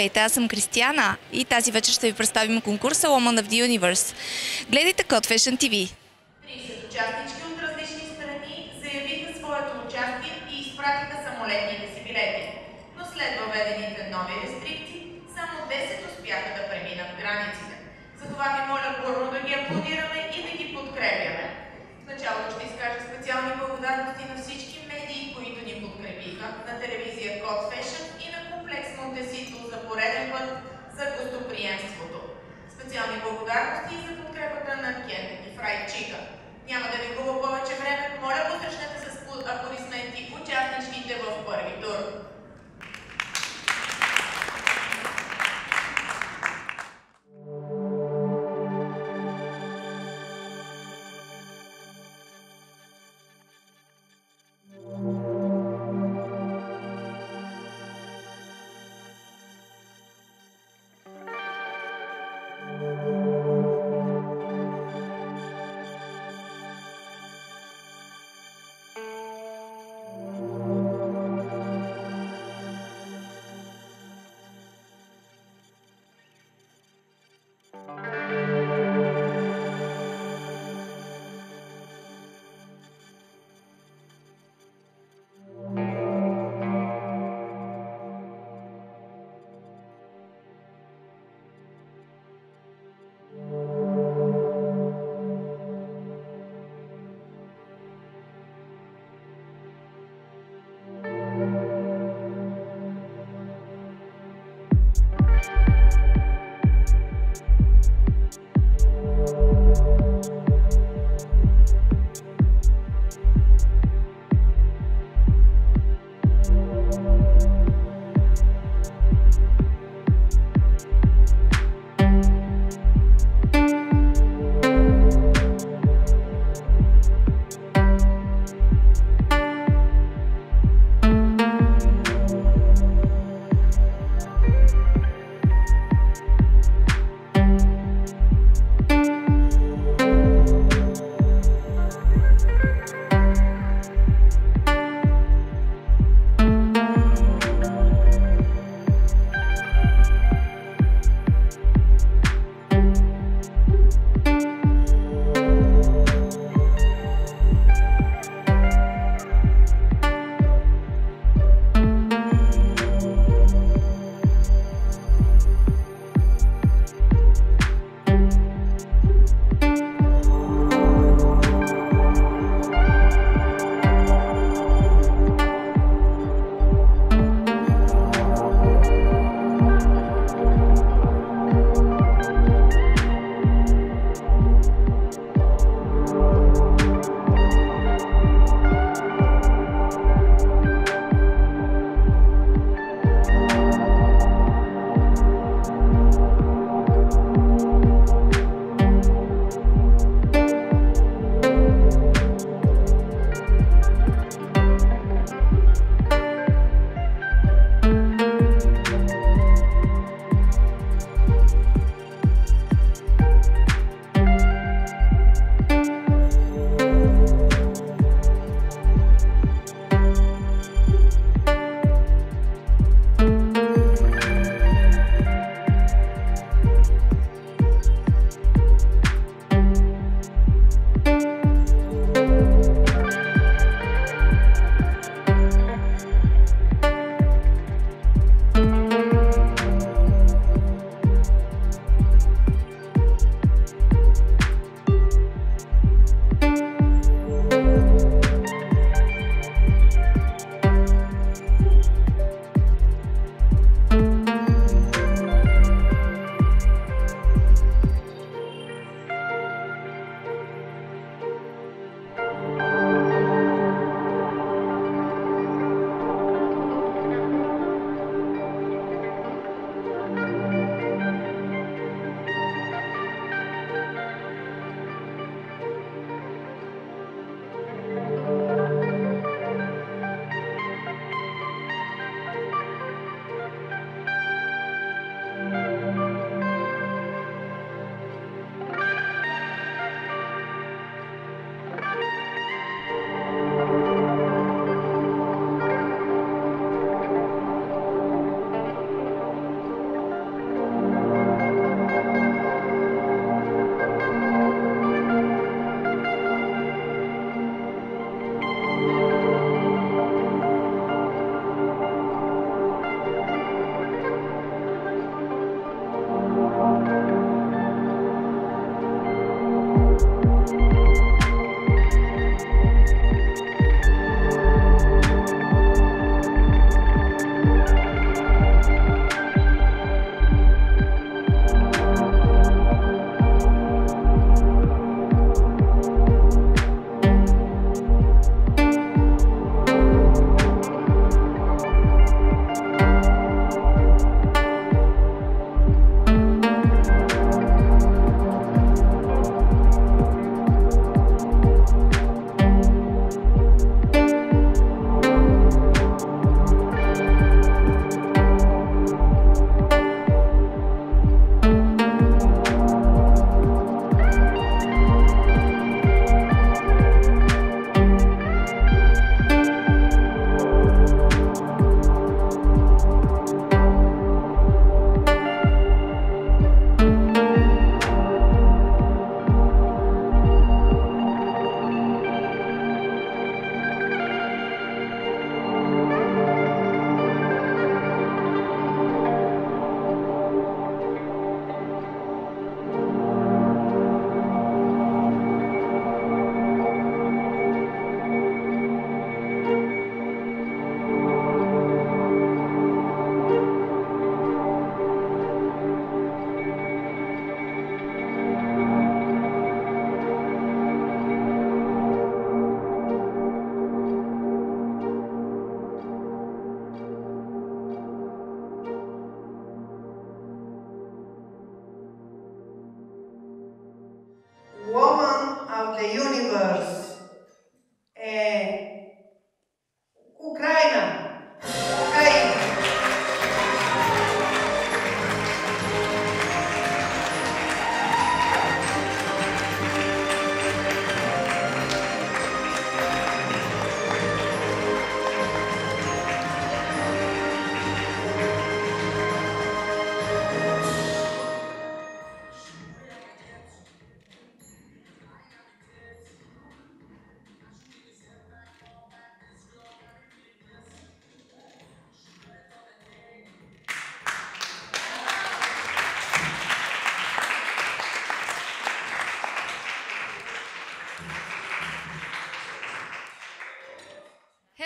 Здравейте, аз съм Кристияна и тази вечер ще ви представим конкурса Woman of the Universe. Гледайте Code Fashion TV. 30 участнички от различни страни заявиха своето участие и изпратиха самолетните си билети. Но след въведените нови рестрикции, само 10 успяха да преминат границите. Затова ви моля бурно да ги аплодираме и да ги подкрепяме. В началото ще изкажа специални благодарности на всички медии, които ни подкрепиха, на телевизия Код Fashion комплекс Монтесито за пореден път за гостоприемството. Специални благодарности за подкрепата на Кент и Фрай Чика. Няма да ви губа повече време. Моля, посрещнете с аплодисменти участничките в първи тур. Música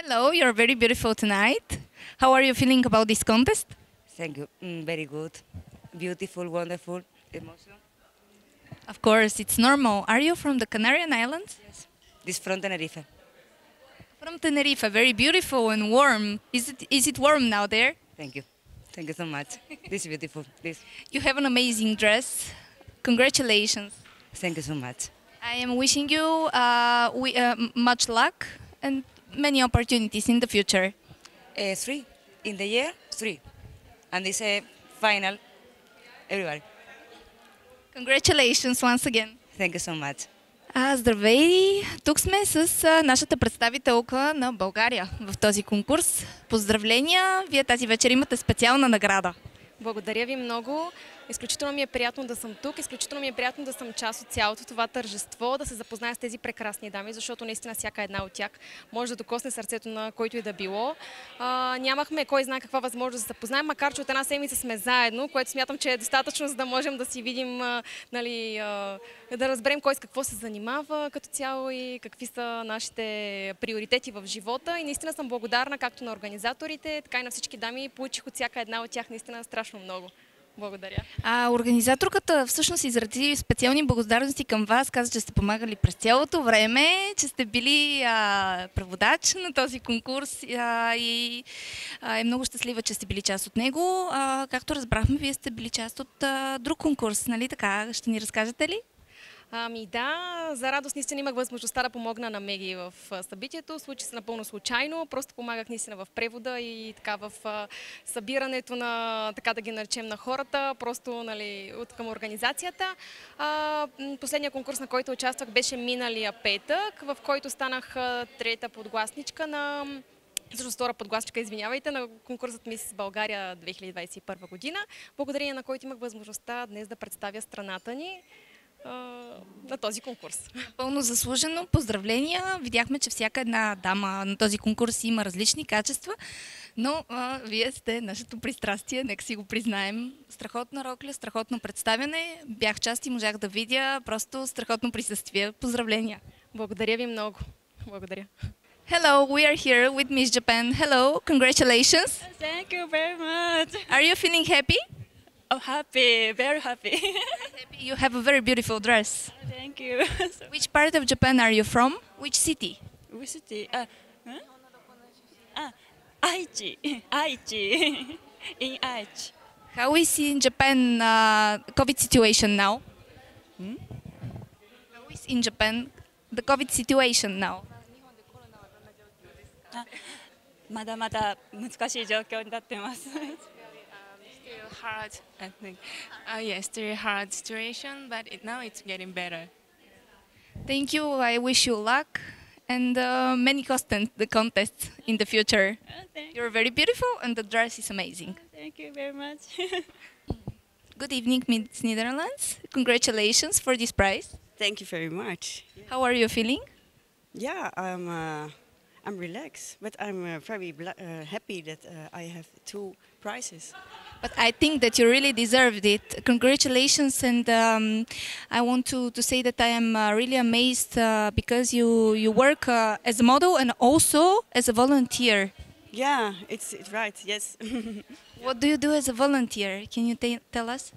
Hello, you're very beautiful tonight. How are you feeling about this contest? Thank you. Mm, very good. Beautiful, wonderful, emotion. Of course, it's normal. Are you from the Canarian Islands? Yes. This from Tenerife. From Tenerife, very beautiful and warm. Is it is it warm now there? Thank you. Thank you so much. this is beautiful. This. You have an amazing dress. Congratulations. Thank you so much. I am wishing you uh, we, uh, much luck and many opportunities in the future. Uh, three in the year, three, and this uh, final. Everybody. Congratulations once again. Thank you so much. А, здравей! Тук сме с а, нашата представителка на България в този конкурс. Поздравления! Вие тази вечер имате специална награда. Благодаря ви много. Изключително ми е приятно да съм тук, изключително ми е приятно да съм част от цялото това тържество, да се запозная с тези прекрасни дами, защото наистина всяка една от тях може да докосне сърцето на който и да било. А, нямахме кой знае каква възможност да се запознаем, макар че от една седмица сме заедно, което смятам, че е достатъчно, за да можем да си видим, а, нали, а, да разберем кой с какво се занимава като цяло и какви са нашите приоритети в живота. И наистина съм благодарна както на организаторите, така и на всички дами. Получих от всяка една от тях наистина страшно много. Благодаря. А организаторката всъщност изрази специални благодарности към вас. Каза, че сте помагали през цялото време, че сте били а, преводач на този конкурс а, и а, е много щастлива, че сте били част от него. А, както разбрахме, вие сте били част от а, друг конкурс, нали така? Ще ни разкажете ли? Ами да, за радост наистина имах възможността да помогна на Меги в събитието. Случи се напълно случайно. Просто помагах наистина в превода и така в събирането на, така да ги наречем, на хората, просто нали, от към организацията. А, м, последният конкурс, на който участвах, беше миналия петък, в който станах трета подгласничка на всъщност втора подгласчика, извинявайте, на конкурсът Мис България 2021 година, благодарение на който имах възможността днес да представя страната ни на този конкурс. Пълно заслужено. Поздравления! Видяхме, че всяка една дама на този конкурс има различни качества, но а, вие сте нашето пристрастие, нека си го признаем. Страхотна рокля, страхотно представяне. Бях част и можах да видя просто страхотно присъствие. Поздравления! Благодаря ви много. Благодаря. Hello, we are here with Miss Japan. Hello, congratulations. Thank you very much. Are you feeling happy? I'm happy, very happy. You have a very beautiful dress. Thank you. so, Which part of Japan are you from? Which city? which city? Uh, huh? Ah, Aichi. Aichi. In Aichi. How is in Japan uh, COVID situation now? Hmm? How is in Japan the COVID situation now? まだまだ難しい状況になってます。 Still hard, I think. Uh, yes, still hard situation, but it, now it's getting better. Thank you. I wish you luck and uh, many constant the contests in the future. Thank, You're very beautiful and the dress is amazing. thank you very much. Good evening, Miss Netherlands. Congratulations for this prize. Thank you very much. How are you feeling? Yeah, I'm uh, I'm relaxed, but I'm uh, very uh, happy that uh, I have two prizes. But I think that you really deserved it. Congratulations, and um, I want to, to say that I am uh, really amazed uh, because you you work uh, as a model and also as a volunteer. Yeah, it's, it's right. Yes. What do you do as a volunteer? Can you tell us?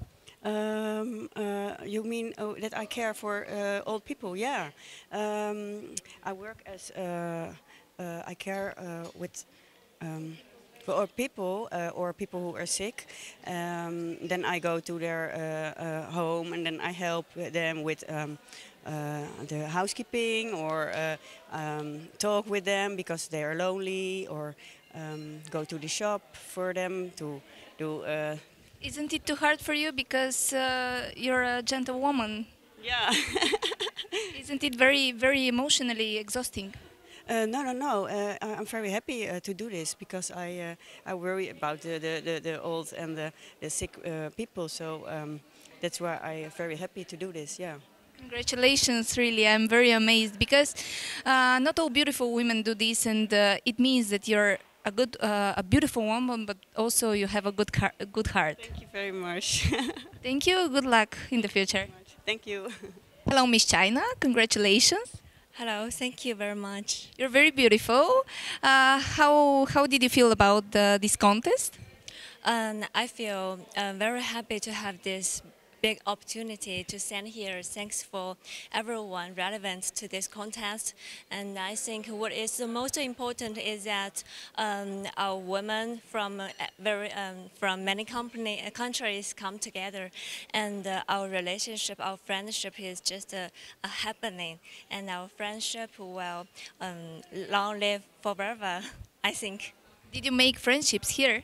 um, uh, you mean oh, that I care for uh, old people? Yeah. Um, I work as uh, uh, I care uh, with. Um, old people uh, or people who are sick, um, then I go to their uh, uh, home and then I help them with um, uh, the housekeeping or uh, um, talk with them because they are lonely or um, go to the shop for them to do. Uh, Isn't it too hard for you because uh, you're a gentle woman? yeah. Isn't it very very emotionally exhausting? Uh, no, no, no. Uh, I'm very happy uh, to do this because I uh, I worry about the, the, the, the old and the, the sick uh, people. So um, that's why I'm very happy to do this. Yeah. Congratulations, really. I'm very amazed because uh, not all beautiful women do this, and uh, it means that you're a good, uh, a beautiful woman, but also you have a good, car- a good heart. Thank you very much. Thank you. Good luck in the future. Thank you. Hello, Miss China. Congratulations. Hello, thank you very much. You're very beautiful. Uh, how how did you feel about uh, this contest? Um, I feel uh, very happy to have this big opportunity to stand here. Thanks for everyone relevant to this contest. And I think what is the most important is that um, our women from uh, very um, from many company uh, countries come together, and uh, our relationship, our friendship is just uh, a happening, and our friendship will um, long live forever. I think. Did you make friendships here?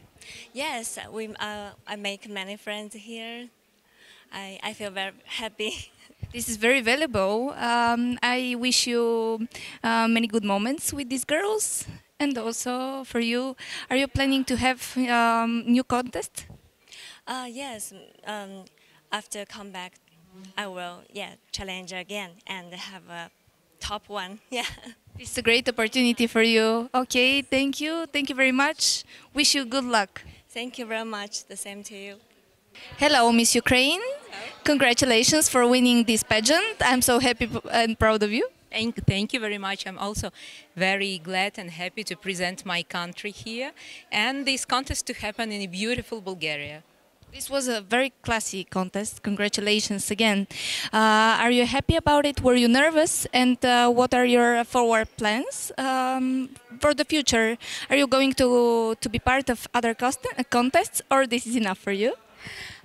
Yes, we. Uh, I make many friends here. I, I feel very happy. This is very valuable. Um, I wish you uh, many good moments with these girls. And also for you, are you planning to have um, new contest? Uh, yes, um, after come back, I will yeah challenge again and have a top one. Yeah. It's a great opportunity for you. Okay, thank you. Thank you very much. Wish you good luck. Thank you very much. The same to you. Hello, Miss Ukraine. Congratulations for winning this pageant. I'm so happy and proud of you. Thank, thank you very much. I'm also very glad and happy to present my country here and this contest to happen in a beautiful Bulgaria. This was a very classy contest. Congratulations again. Uh, are you happy about it? Were you nervous? And uh, what are your forward plans um, for the future? Are you going to, to be part of other contests or this is enough for you?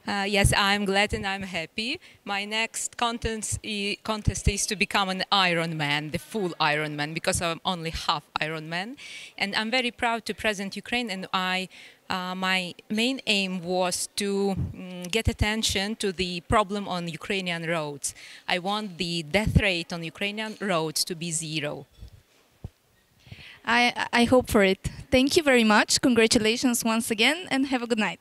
Uh, yes, I'm glad and I'm happy. My next contest, i- contest is to become an Ironman, the full Ironman, because I'm only half Ironman. And I'm very proud to present Ukraine. And I, uh, my main aim was to mm, get attention to the problem on Ukrainian roads. I want the death rate on Ukrainian roads to be zero. I, I hope for it. Thank you very much. Congratulations once again and have a good night.